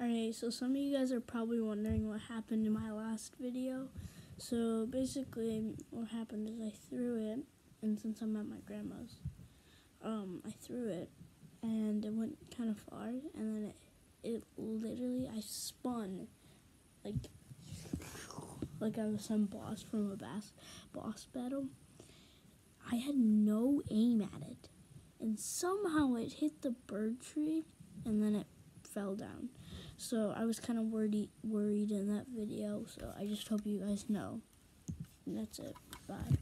Alright, so some of you guys are probably wondering what happened in my last video. So basically, what happened is I threw it, and since I'm at my grandma's, um, I threw it, and it went kind of far, and then it, it literally, I spun, like, like I was some boss from a bass, boss battle. I had no aim at it, and somehow it hit the bird tree, and then it fell down. So I was kind of worried worried in that video. So I just hope you guys know. And that's it. Bye.